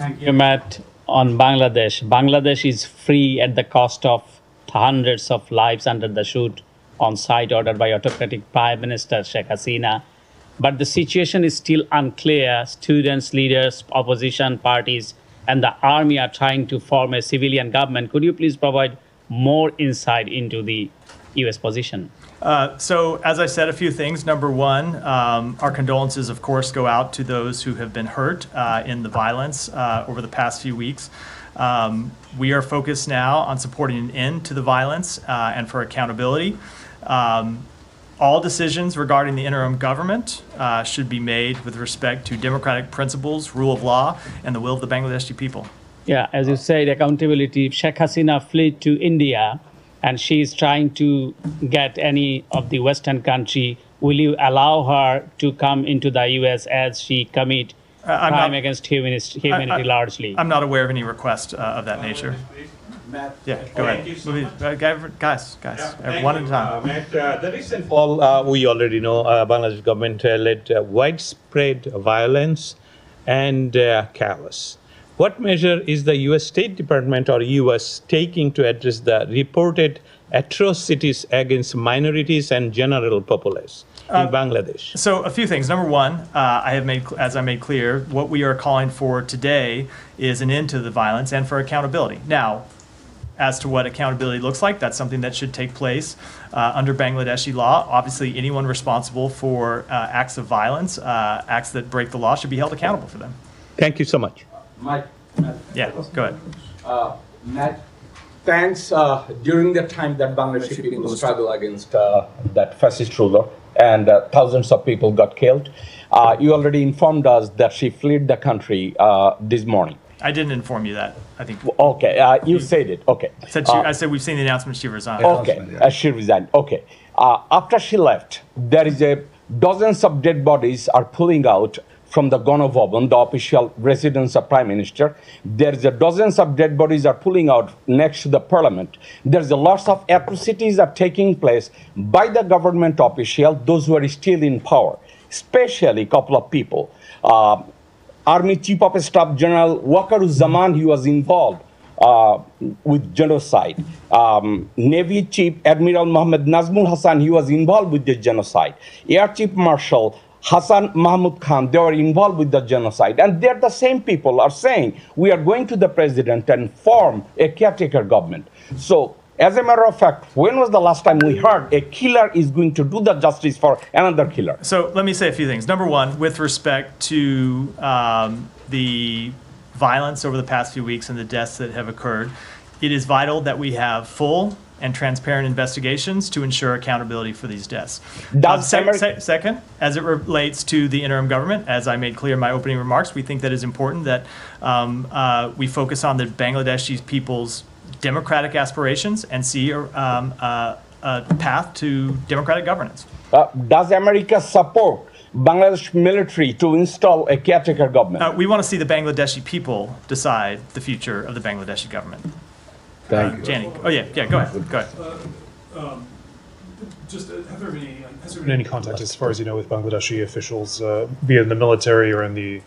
Thank you, Matt. On Bangladesh, Bangladesh is free at the cost of hundreds of lives under the shoot on sight ordered by autocratic Prime Minister Sheikh Hasina. But the situation is still unclear. Students, leaders, opposition parties, and the army are trying to form a civilian government. Could you please provide more insight into the U.S. position? Uh, so, as I said, a few things. Number one, um, our condolences, of course, go out to those who have been hurt uh, in the violence uh, over the past few weeks. Um, we are focused now on supporting an end to the violence uh, and for accountability. Um, all decisions regarding the interim government uh, should be made with respect to democratic principles, rule of law, and the will of the Bangladeshi people. Yeah, as you said, accountability. Sheikh Hasina fled to India and she is trying to get any of the Western country. Will you allow her to come into the US as she commit Uh, I'm crime not- against humanist, humanity I- largely? I'm not aware of any request uh, of that nature. Matt, Yeah, go ahead. Thank you so much. uh, Guys, guys, uh, Thank one at a time. uh, Matt, uh, the recent fall, uh, we already know, uh, Bangladesh government uh, led uh, widespread violence and uh, chaos. What measure is the U.S. State Department or U.S. taking to address the reported atrocities against minorities and general populace in Bangladesh? So a few things. Number one, uh, I have made, as I made clear, what we are calling for today is an end to the violence and for accountability. Now, as to what accountability looks like, that's something that should take place uh, under Bangladeshi law. Obviously, anyone responsible for uh, acts of violence, uh, acts that break the law, should be held accountable for them. Thank you so much. Mike, Matt, Yeah, go ahead. uh, Matt, thanks. Uh, during the time that Bangladeshi people struggle against uh, that fascist ruler and uh, thousands of people got killed, uh, you already informed us that she fled the country uh, this morning. I didn't inform you that. I think Okay, uh, you said it. Okay. I said, she, Uh, I said we've seen the announcement she resigned. Okay, uh, she resigned. Okay. Uh, after she left, there is a dozens of dead bodies are pulling out from the Gonobhavan, the official residence of Prime Minister. There is a dozens of dead bodies are pulling out next to the Parliament. There's a lots of atrocities are taking place by the government official, those who are still in power, especially a couple of people. Uh, Army Chief of Staff General Waker-Uz-Zaman, he was involved uh, with genocide. Um, Navy Chief Admiral Mohammed Nazmul Hassan, he was involved with the genocide. Air Chief Marshal Hassan Mahmud Khan, they were involved with the genocide. And they're the same people are saying, we are going to the president and form a caretaker government. So, as a matter of fact, when was the last time we heard a killer is going to do the justice for another killer? So let me say a few things. Number one, with respect to um, the violence over the past few weeks and the deaths that have occurred, it is vital that we have full and transparent investigations to ensure accountability for these deaths. Uh, sec- second, as it relates to the interim government, as I made clear in my opening remarks, we think that it's important that um, uh, we focus on the Bangladeshi people's democratic aspirations and see um, uh, a path to democratic governance. Uh, does America support Bangladesh military to install a caretaker government? Uh, we want to see the Bangladeshi people decide the future of the Bangladeshi government. Thank Uh, you. Jani, oh yeah, yeah, go ahead, go ahead. Just, uh, have there been any, has there been any contact, as far as you know, with Bangladeshi officials, uh, be it in the military or in the,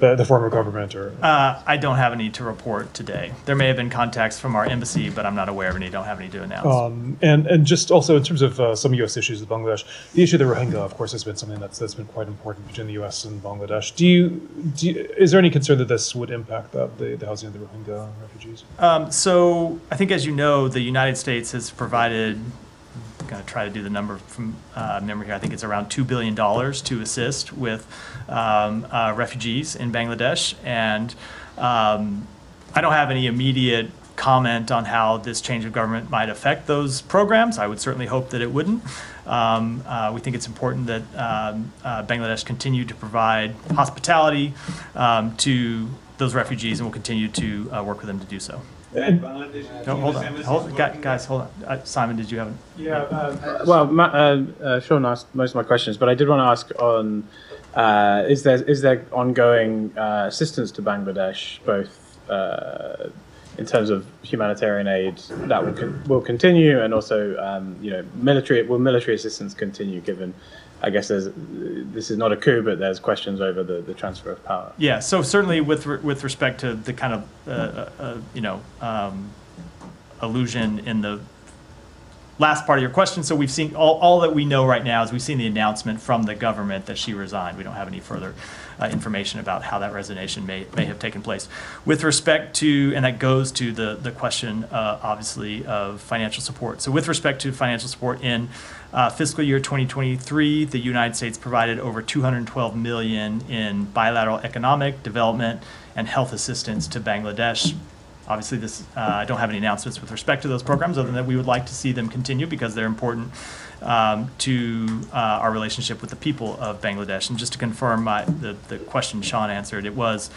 the, the former government or? Uh, I don't have any to report today. There may have been contacts from our embassy, but I'm not aware of any, don't have any to announce. Um, and, and just also in terms of uh, some U.S. issues with Bangladesh, the issue of the Rohingya, of course, has been something that's, that's been quite important between the U.S. and Bangladesh. Do you, do you, is there any concern that this would impact the, the, the housing of the Rohingya refugees? Um, so I think, as you know, the United States has provided. Going to try to do the number from uh, memory here. I think it's around two billion dollars to assist with um, uh, refugees in Bangladesh, and um, I don't have any immediate comment on how this change of government might affect those programs. I would certainly hope that it wouldn't. Um, uh, we think it's important that um, uh, Bangladesh continue to provide hospitality um, to those refugees, and we'll continue to uh, work with them to do so. No, hold on, hold, gu- guys, hold on. Uh, Simon, did you have? An, Yeah, uh, well, Ma- uh, uh, Sean asked most of my questions, but I did want to ask on uh, is there is there ongoing uh, assistance to Bangladesh, both uh, in terms of humanitarian aid, that will con- will continue, and also um, you know military will military assistance continue given. I guess there's this is not a coup, but there's questions over the, the transfer of power. Yeah, so certainly with, re- with respect to the kind of, uh, uh, uh, you know, um, allusion in the last part of your question, so we've seen, all, all that we know right now is we've seen the announcement from the government that she resigned. We don't have any further uh, information about how that resignation may, may have taken place. With respect to, and that goes to the, the question, uh, obviously, of financial support. So with respect to financial support in uh, fiscal year 2023, the United States provided over 212 million in bilateral economic, development, and health assistance to Bangladesh. Obviously, this, uh, I don't have any announcements with respect to those programs, other than that we would like to see them continue because they're important um, to uh, our relationship with the people of Bangladesh. And just to confirm my, the, the question Sean answered, it was,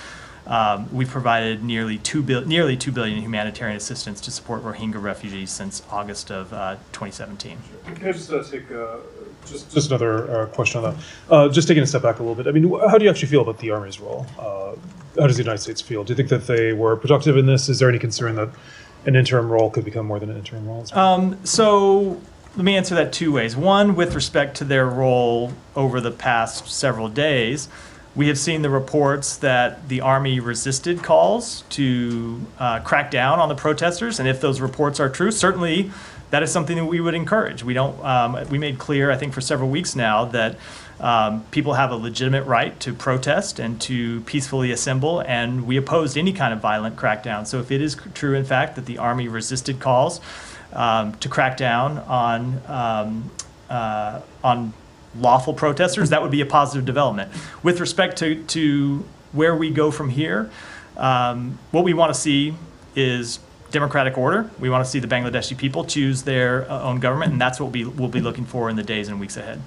um, we've provided nearly two bil- nearly two billion in humanitarian assistance to support Rohingya refugees since August of uh, 2017. Can I just uh, take uh, just just another uh, question on that? Uh, just taking a step back a little bit. I mean, wh- how do you actually feel about the army's role? Uh, how does the United States feel? Do you think that they were productive in this? Is there any concern that an interim role could become more than an interim role? Um, so let me answer that two ways. One, with respect to their role over the past several days, we have seen the reports that the Army resisted calls to uh, crack down on the protesters. And if those reports are true, certainly that is something that we would encourage. We don't, um, we made clear, I think, for several weeks now that um, people have a legitimate right to protest and to peacefully assemble, and we opposed any kind of violent crackdown. So if it is true, in fact, that the Army resisted calls, um, to crack down on um, uh, on lawful protesters, that would be a positive development. With respect to to where we go from here, um, what we want to see is democratic order. We want to see the Bangladeshi people choose their uh, own government, and that's what we will be looking for in the days and weeks ahead.